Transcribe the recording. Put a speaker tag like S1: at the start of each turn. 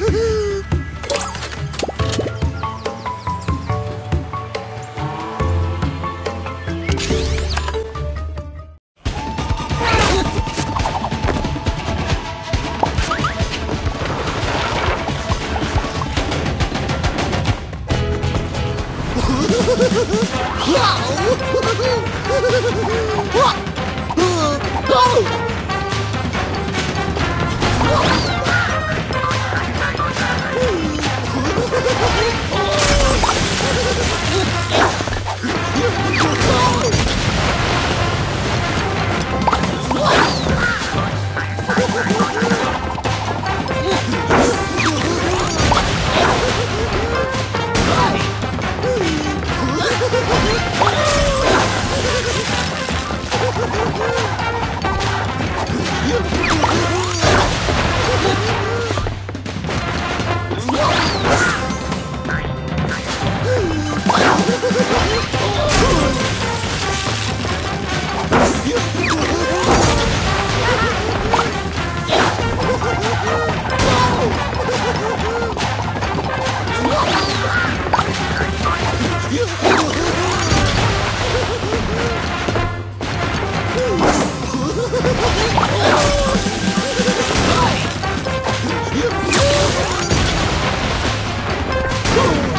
S1: わ
S2: っ Oh!